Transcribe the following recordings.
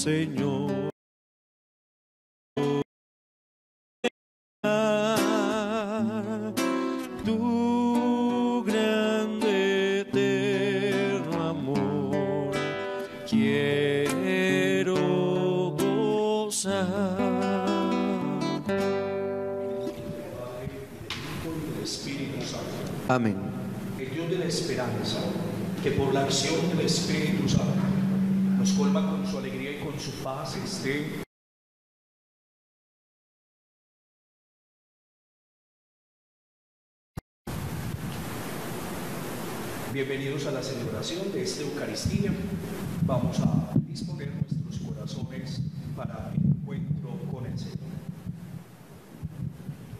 Señor. Tu grande eterno amor quiero gozar. Espíritu Santo, Amén. el Dios de la esperanza, que por la acción del Espíritu Santo nos colma con su con su paz, esté Bienvenidos a la celebración de esta Eucaristía. Vamos a disponer nuestros corazones para el encuentro con el Señor.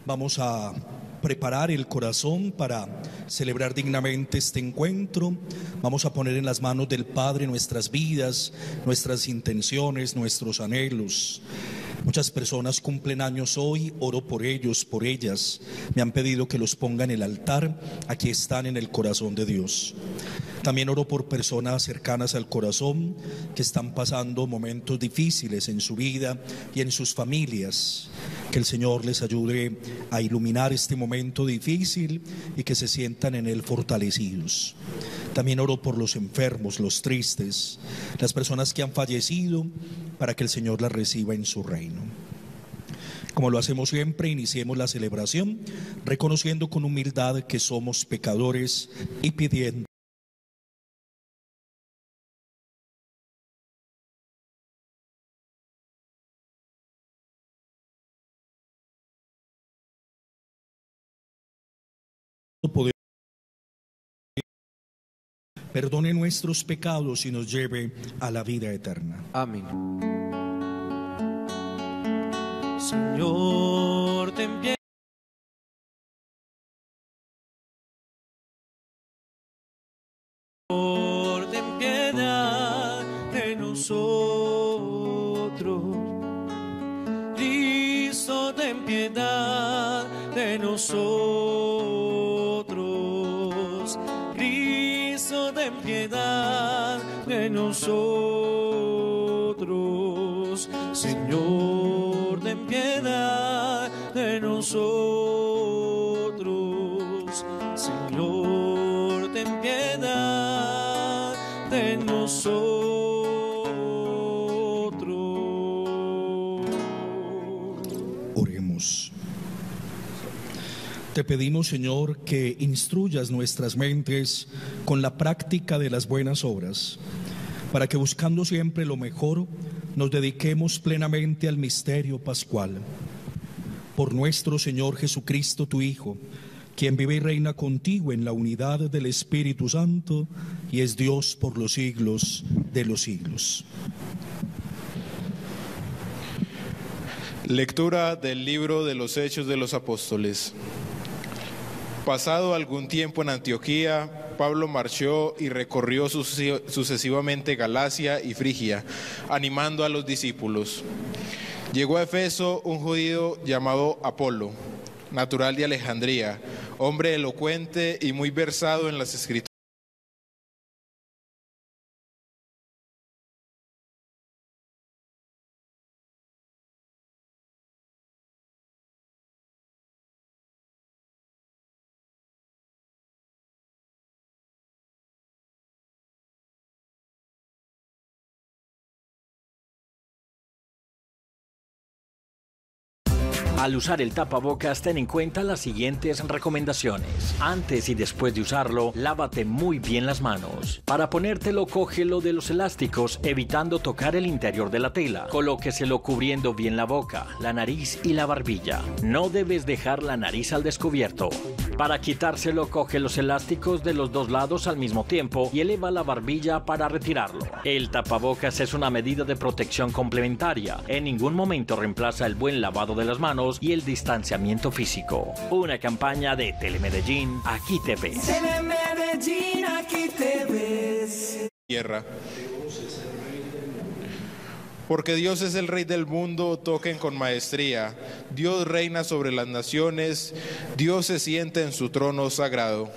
Vamos a preparar el corazón para celebrar dignamente este encuentro. Vamos a poner en las manos del Padre nuestras vidas, nuestras intenciones, nuestros anhelos. Muchas personas cumplen años hoy, oro por ellos, por ellas. Me han pedido que los ponga en el altar, aquí están en el corazón de Dios. También oro por personas cercanas al corazón que están pasando momentos difíciles en su vida y en sus familias. Que el Señor les ayude a iluminar este momento difícil y que se sientan en él fortalecidos. También oro por los enfermos, los tristes, las personas que han fallecido, para que el Señor las reciba en su reino. Como lo hacemos siempre, iniciemos la celebración reconociendo con humildad que somos pecadores y pidiendo poder perdone nuestros pecados y nos lleve a la vida eterna. Amén. Señor, ten piedad. Señor, ten piedad de nosotros. Cristo, ten piedad de nosotros. Nosotros. Señor, ten piedad de nosotros. Señor, ten piedad de nosotros. Oremos. Te pedimos, Señor, que instruyas nuestras mentes con la práctica de las buenas obras, para que buscando siempre lo mejor, nos dediquemos plenamente al misterio pascual. Por nuestro Señor Jesucristo, tu Hijo, quien vive y reina contigo en la unidad del Espíritu Santo y es Dios por los siglos de los siglos. Lectura del libro de los Hechos de los Apóstoles. Pasado algún tiempo en Antioquía, Pablo marchó y recorrió suce- sucesivamente Galacia y Frigia, animando a los discípulos. Llegó a Efeso un judío llamado Apolo, natural de Alejandría, hombre elocuente y muy versado en las escrituras. Al usar el tapabocas, ten en cuenta las siguientes recomendaciones. Antes y después de usarlo, lávate muy bien las manos. Para ponértelo, cógelo de los elásticos, evitando tocar el interior de la tela. Colóqueselo cubriendo bien la boca, la nariz y la barbilla. No debes dejar la nariz al descubierto. Para quitárselo, coge los elásticos de los dos lados al mismo tiempo y eleva la barbilla para retirarlo. El tapabocas es una medida de protección complementaria. En ningún momento reemplaza el buen lavado de las manos y el distanciamiento físico. Una campaña de Telemedellín, aquí te ves. Telemedellín, aquí te ves. tierra. Porque Dios es el Rey del mundo, toquen con maestría. Dios reina sobre las naciones, Dios se sienta en su trono sagrado.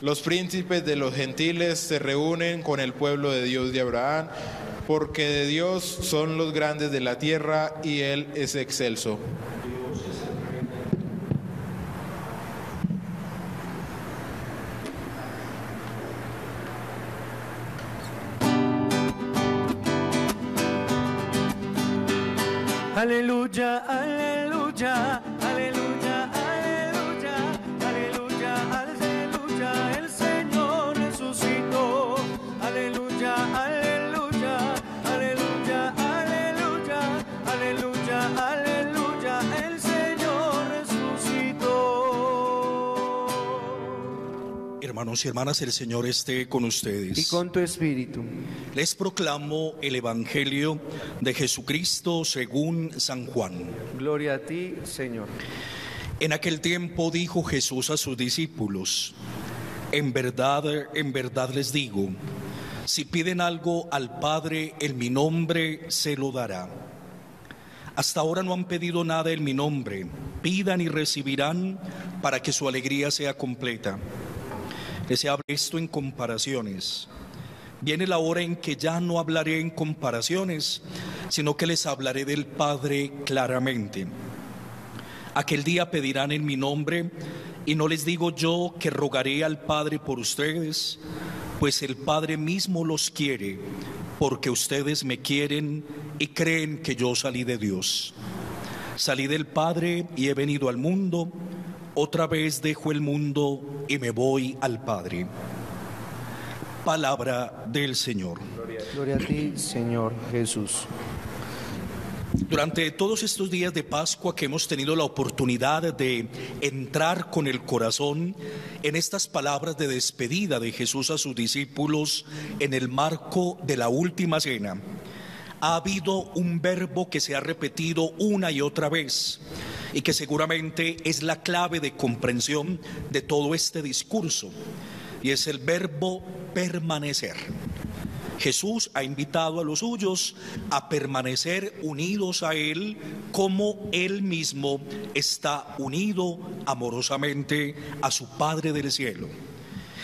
Los príncipes de los gentiles se reúnen con el pueblo de Dios de Abraham, porque de Dios son los grandes de la tierra y Él es excelso. Aleluya, aleluya, aleluya, Hermanos y hermanas, el Señor esté con ustedes. y con tu espíritu. Les proclamo el Evangelio de Jesucristo según San Juan. Gloria a ti, Señor. En aquel tiempo dijo Jesús a sus discípulos, en verdad, en verdad les digo, si piden algo al Padre en mi nombre, se lo dará. Hasta ahora no han pedido nada en mi nombre, pidan y recibirán para que su alegría sea completa. He hablado esto en comparaciones. Viene la hora en que ya no hablaré en comparaciones, sino que les hablaré del Padre claramente. Aquel día pedirán en mi nombre, y no les digo yo que rogaré al Padre por ustedes, pues el Padre mismo los quiere, porque ustedes me quieren y creen que yo salí de Dios. Salí del Padre y he venido al mundo, otra vez dejo el mundo y me voy al Padre. Palabra del Señor. Gloria a ti, Señor Jesús. Durante todos estos días de Pascua que hemos tenido la oportunidad de entrar con el corazón en estas palabras de despedida de Jesús a sus discípulos en el marco de la última cena, ha habido un verbo que se ha repetido una y otra vez y que seguramente es la clave de comprensión de todo este discurso y es el verbo permanecer. Jesús ha invitado a los suyos a permanecer unidos a Él como Él mismo está unido amorosamente a su Padre del cielo.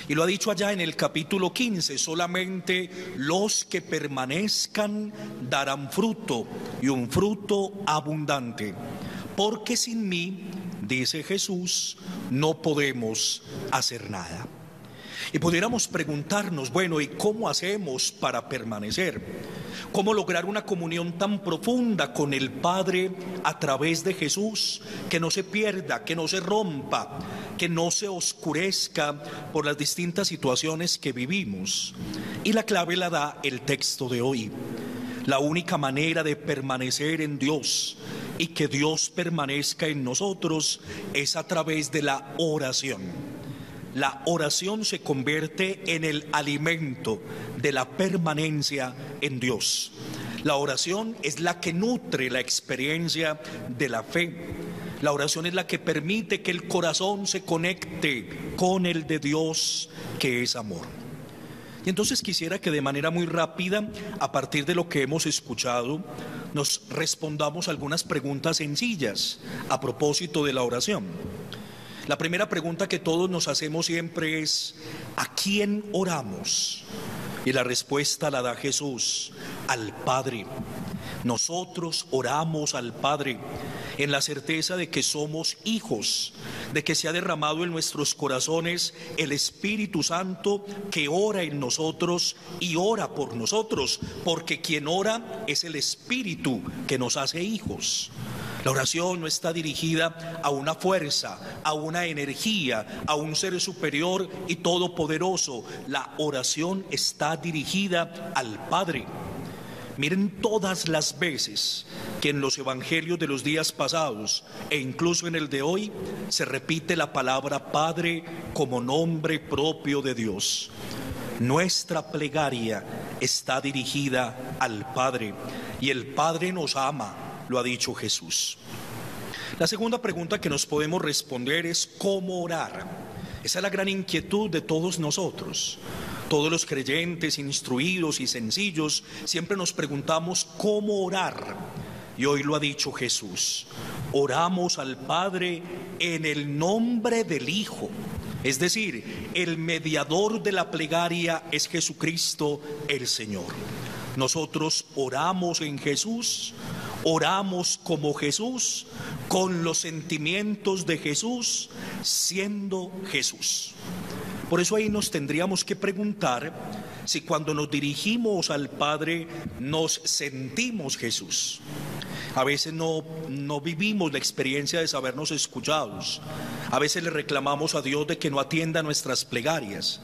Y lo ha dicho allá en el capítulo 15, solamente los que permanezcan darán fruto y un fruto abundante. Porque sin mí, dice Jesús, no podemos hacer nada. Y pudiéramos preguntarnos, bueno, ¿y cómo hacemos para permanecer? ¿Cómo lograr una comunión tan profunda con el Padre a través de Jesús? Que no se pierda, que no se rompa, que no se oscurezca por las distintas situaciones que vivimos. Y la clave la da el texto de hoy. La única manera de permanecer en Dios y que Dios permanezca en nosotros es a través de la oración la oración se convierte en el alimento de la permanencia en Dios. La oración es la que nutre la experiencia de la fe. La oración es la que permite que el corazón se conecte con el de Dios, que es amor. Y entonces quisiera que de manera muy rápida, a partir de lo que hemos escuchado, nos respondamos algunas preguntas sencillas a propósito de la oración. La primera pregunta que todos nos hacemos siempre es, ¿a quién oramos? Y la respuesta la da Jesús, al Padre. Nosotros oramos al Padre en la certeza de que somos hijos, de que se ha derramado en nuestros corazones el Espíritu Santo que ora en nosotros y ora por nosotros, porque quien ora es el Espíritu que nos hace hijos. La oración no está dirigida a una fuerza, a una energía, a un ser superior y todopoderoso. La oración está dirigida al Padre. Miren todas las veces que en los evangelios de los días pasados e incluso en el de hoy se repite la palabra Padre como nombre propio de Dios. Nuestra plegaria está dirigida al Padre y el Padre nos ama, lo ha dicho Jesús. La segunda pregunta que nos podemos responder es cómo orar. Esa es la gran inquietud de todos nosotros. Todos los creyentes instruidos y sencillos siempre nos preguntamos cómo orar. Y hoy lo ha dicho Jesús. Oramos al Padre en el nombre del Hijo. Es decir, el mediador de la plegaria es Jesucristo el Señor. Nosotros oramos en Jesús, oramos como Jesús, con los sentimientos de Jesús, siendo Jesús. Por eso ahí nos tendríamos que preguntar si cuando nos dirigimos al Padre nos sentimos Jesús. A veces no, no vivimos la experiencia de sabernos escuchados. A veces le reclamamos a Dios de que no atienda nuestras plegarias.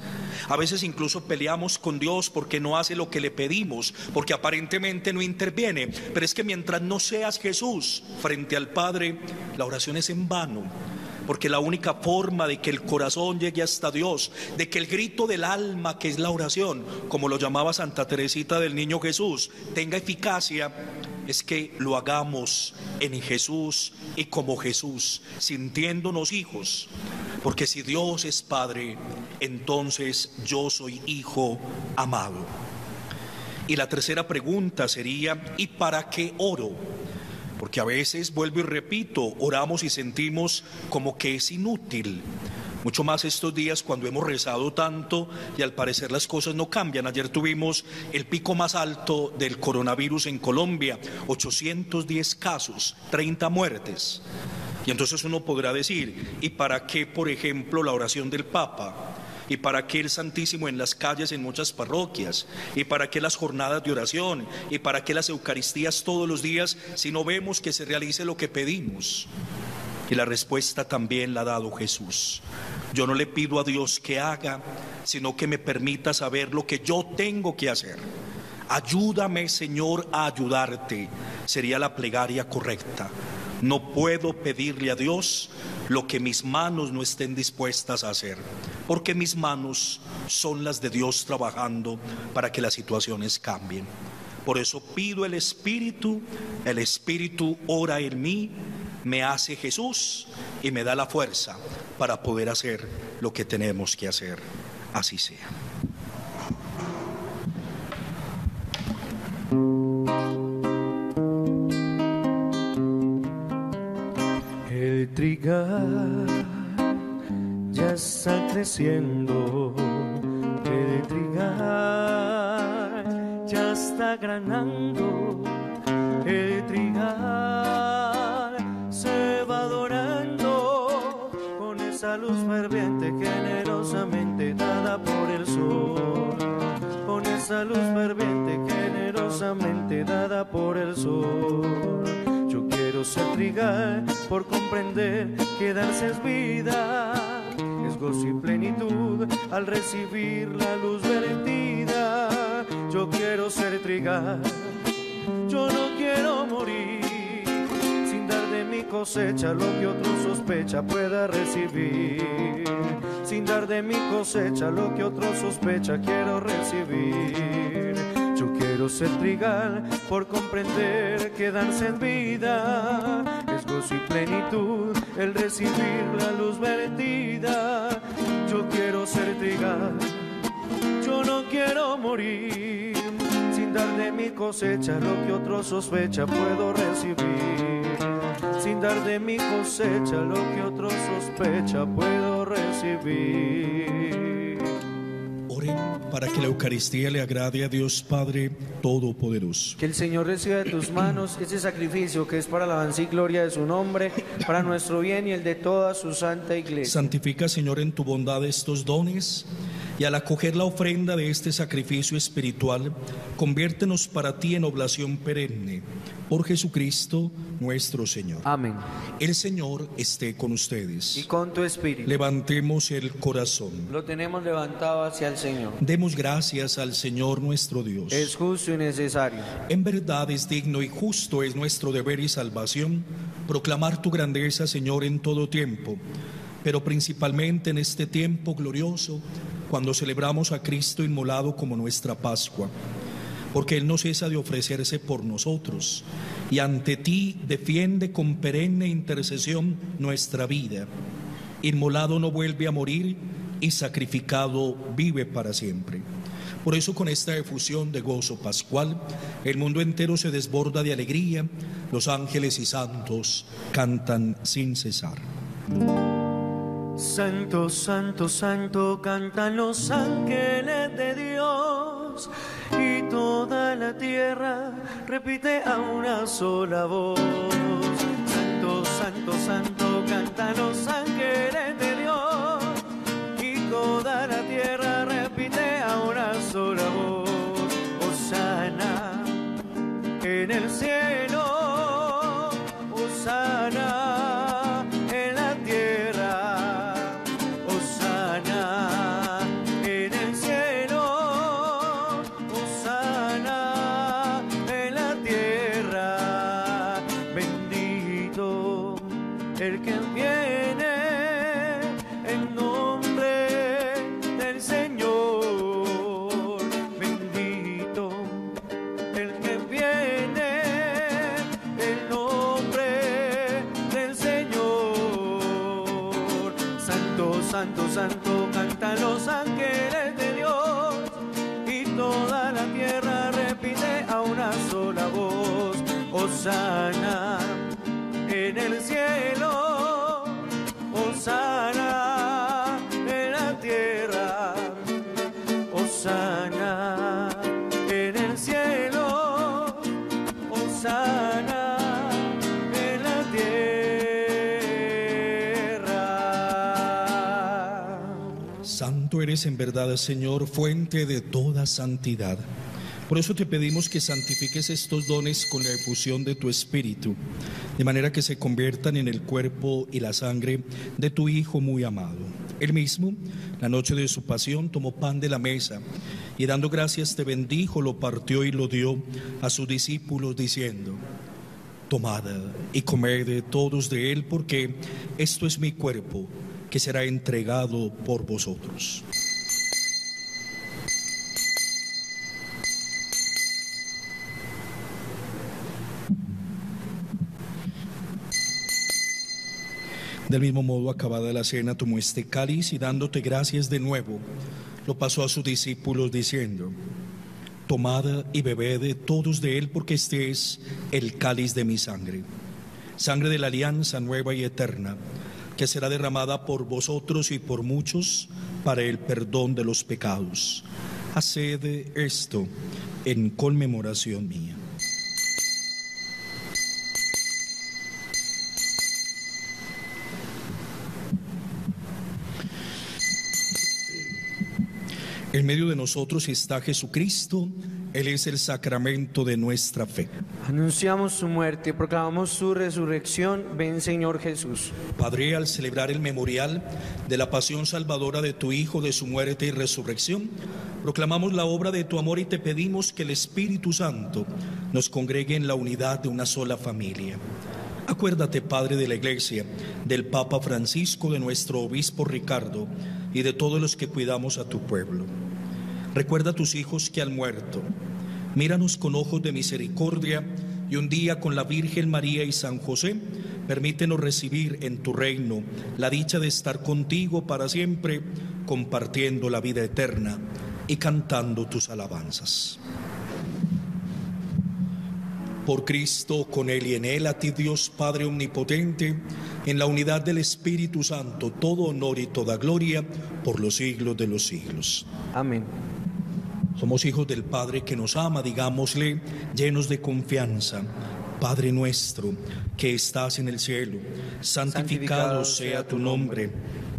A veces incluso peleamos con Dios porque no hace lo que le pedimos, porque aparentemente no interviene. Pero es que mientras no seas Jesús frente al Padre, la oración es en vano porque la única forma de que el corazón llegue hasta Dios, de que el grito del alma, que es la oración, como lo llamaba Santa Teresita del Niño Jesús, tenga eficacia, es que lo hagamos en Jesús y como Jesús, sintiéndonos hijos. Porque si Dios es Padre, entonces yo soy hijo amado. Y la tercera pregunta sería, ¿y para qué oro? Porque a veces, vuelvo y repito, oramos y sentimos como que es inútil. Mucho más estos días cuando hemos rezado tanto y al parecer las cosas no cambian. Ayer tuvimos el pico más alto del coronavirus en Colombia, 810 casos, 30 muertes. Y entonces uno podrá decir, ¿y para qué, por ejemplo, la oración del Papa? ¿Y para qué el Santísimo en las calles en muchas parroquias? ¿Y para qué las jornadas de oración? ¿Y para qué las Eucaristías todos los días si no vemos que se realice lo que pedimos? Y la respuesta también la ha dado Jesús. Yo no le pido a Dios que haga, sino que me permita saber lo que yo tengo que hacer. Ayúdame, Señor, a ayudarte. Sería la plegaria correcta. No puedo pedirle a Dios lo que mis manos no estén dispuestas a hacer, porque mis manos son las de Dios trabajando para que las situaciones cambien. Por eso pido el Espíritu, el Espíritu ora en mí, me hace Jesús y me da la fuerza para poder hacer lo que tenemos que hacer. Así sea. El trigal ya está creciendo. El trigal ya está granando. Esa luz ferviente generosamente dada por el sol. Con esa luz ferviente generosamente dada por el sol. Yo quiero ser trigal por comprender que darse es vida, es gozo y plenitud al recibir la luz vertida. Yo quiero ser trigal, yo no quiero morir de mi cosecha lo que otro sospecha pueda recibir. Sin dar de mi cosecha lo que otro sospecha quiero recibir. Yo quiero ser trigal por comprender que darse en vida es gozo y plenitud el recibir la luz vertida. Yo quiero ser trigal, yo no quiero morir dar de mi cosecha lo que otro sospecha puedo recibir. Sin dar de mi cosecha lo que otro sospecha puedo recibir. Oren para que la Eucaristía le agrade a Dios Padre Todopoderoso. Que el Señor reciba de tus manos ese sacrificio que es para la alabanza y gloria de su nombre, para nuestro bien y el de toda su santa iglesia. Santifica, Señor, en tu bondad estos dones y al acoger la ofrenda de este sacrificio espiritual, conviértenos para ti en oblación perenne. Por Jesucristo nuestro Señor. Amén. El Señor esté con Y ustedes. con tu espíritu. Levantemos el corazón. Lo tenemos levantado hacia el Señor. Demos gracias al Señor nuestro Dios. Es justo y necesario. En verdad es digno y justo es nuestro deber y salvación proclamar tu grandeza, Señor, en todo tiempo, pero principalmente en este tiempo glorioso, cuando celebramos a Cristo inmolado como nuestra Pascua, porque Él no cesa de ofrecerse por nosotros y ante ti defiende con perenne intercesión nuestra vida. Inmolado no vuelve a morir y sacrificado vive para siempre. Por eso con esta efusión de gozo pascual, el mundo entero se desborda de alegría, los ángeles y santos cantan sin cesar. Santo, santo, santo, cantan los ángeles de Dios y toda la tierra repite a una sola voz. Santo, santo, santo, cantan los ángeles de Dios y toda la tierra repite a una sola voz. Osana en el cielo, el que viene Santo eres en verdad, Señor, fuente de toda santidad. Por eso te pedimos que santifiques estos dones con la efusión de tu Espíritu, de manera que se conviertan en el cuerpo y la sangre de tu Hijo muy amado. Él mismo, la noche de su pasión, tomó pan de la mesa y dando gracias te bendijo, lo partió y lo dio a sus discípulos diciendo, Tomad y comed todos de él, porque esto es mi cuerpo que será entregado por vosotros. Del mismo modo, acabada la cena, tomó este cáliz y dándote gracias de nuevo, lo pasó a sus discípulos diciendo, Tomad y bebed todos de él, porque este es el cáliz de mi sangre, sangre de la alianza nueva y eterna, que será derramada por vosotros y por muchos para el perdón de los pecados. Haced esto en conmemoración mía. En medio de nosotros está Jesucristo, Él es el sacramento de nuestra fe. Anunciamos su muerte, proclamamos su resurrección. Ven, Señor Jesús. Padre, al celebrar el memorial de la pasión salvadora de tu Hijo, de su muerte y resurrección, proclamamos la obra de tu amor y te pedimos que el Espíritu Santo nos congregue en la unidad de una sola familia. Acuérdate, Padre de la Iglesia, del Papa Francisco, de nuestro Obispo Ricardo y de todos los que cuidamos a tu pueblo. Recuerda a tus hijos que han muerto. Míranos con ojos de misericordia y un día con la Virgen María y San José, permítenos recibir en tu reino la dicha de estar contigo para siempre, compartiendo la vida eterna y cantando tus alabanzas. Por Cristo, con Él y en Él, a ti Dios Padre Omnipotente, en la unidad del Espíritu Santo, todo honor y toda gloria por los siglos de los siglos. Amén. Somos hijos del Padre que nos ama, digámosle, llenos de confianza. Padre nuestro, que estás en el cielo, santificado sea tu nombre.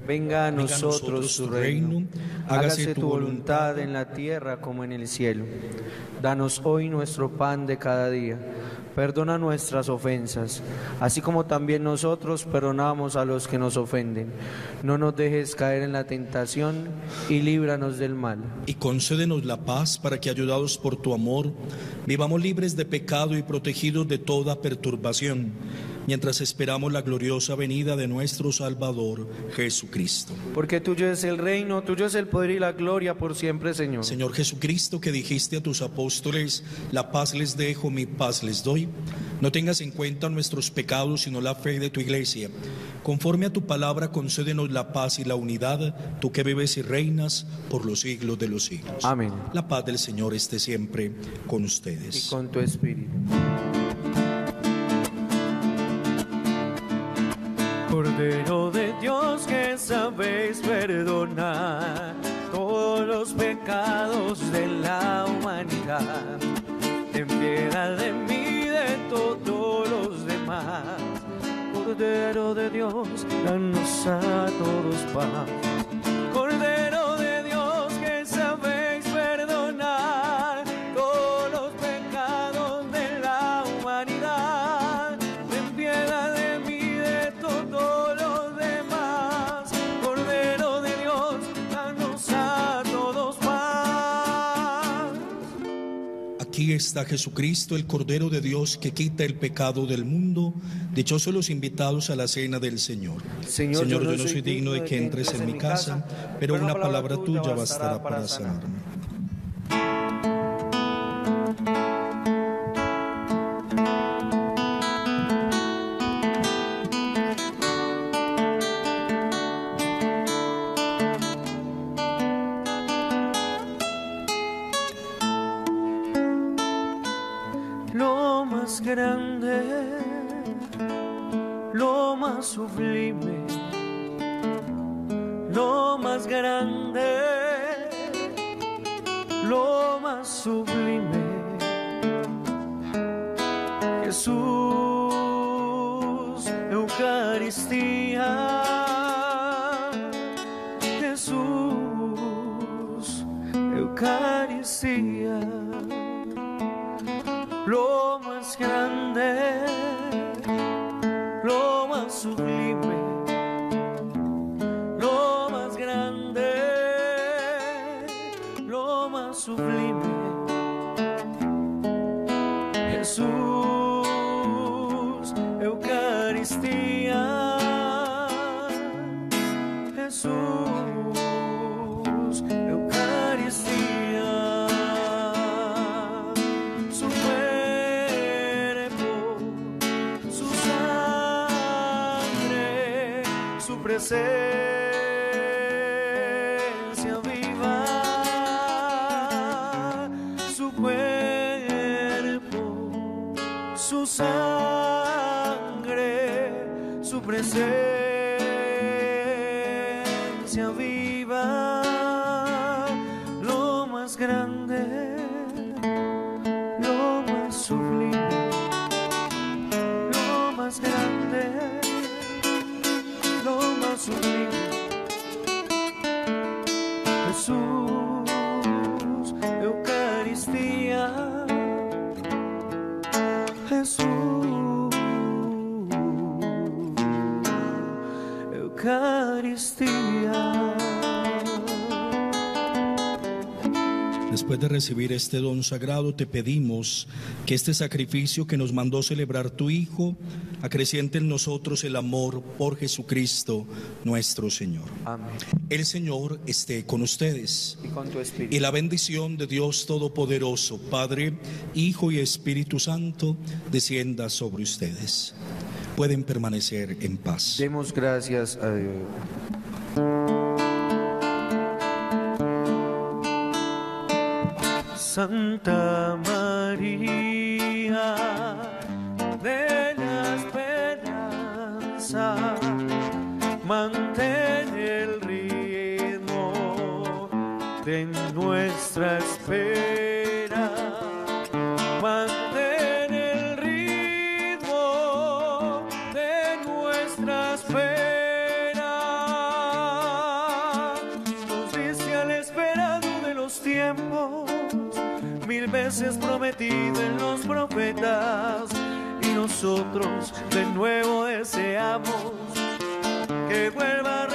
Venga a nosotros tu reino, hágase tu voluntad en la tierra como en el cielo. Danos hoy nuestro pan de cada día. Perdona nuestras ofensas, así como también nosotros perdonamos a los que nos ofenden. No nos dejes caer en la tentación y líbranos del mal. Y concédenos la paz para que, ayudados por tu amor, vivamos libres de pecado y protegidos de toda perturbación mientras esperamos la gloriosa venida de nuestro Salvador Jesucristo. Porque tuyo es el reino, tuyo es el poder y la gloria por siempre, Señor. Señor Jesucristo, que dijiste a tus apóstoles, la paz les dejo, mi paz les doy, no tengas en cuenta nuestros pecados, sino la fe de tu iglesia. Conforme a tu palabra, concédenos la paz y la unidad, tú que vives y reinas por los siglos de los siglos. Amén. La paz del Señor esté siempre con ustedes. Y con tu espíritu. Cordero de Dios que sabéis perdonar todos los pecados de la humanidad, ten piedad de mí de todos los demás. Cordero de Dios, danos a todos paz. Aquí está Jesucristo, el Cordero de Dios que quita el pecado del mundo. Dichosos los invitados a la cena del Señor. Señor, yo no soy digno de que entres en mi casa, pero una palabra tuya bastará para sanarme. Lo más sublime, lo más grande, Jesús, Eucaristía, su cuerpo, su sangre, su presencia Jesús, Eucaristía, Jesús, Eucaristía. Después de recibir este don sagrado, te pedimos que este sacrificio que nos mandó celebrar tu Hijo acreciente en nosotros el amor por Jesucristo nuestro Señor. Amén. El Señor esté con ustedes. Y con tu espíritu. Y la bendición de Dios Todopoderoso, Padre, Hijo y Espíritu Santo, descienda sobre ustedes. Pueden permanecer en paz. Demos gracias a Dios. Santa María mantén el ritmo de nuestra espera. Mantén el ritmo de nuestra espera. Nos dice al esperado de los tiempos, mil veces prometido en los profetas. Nosotros de nuevo deseamos que vuelva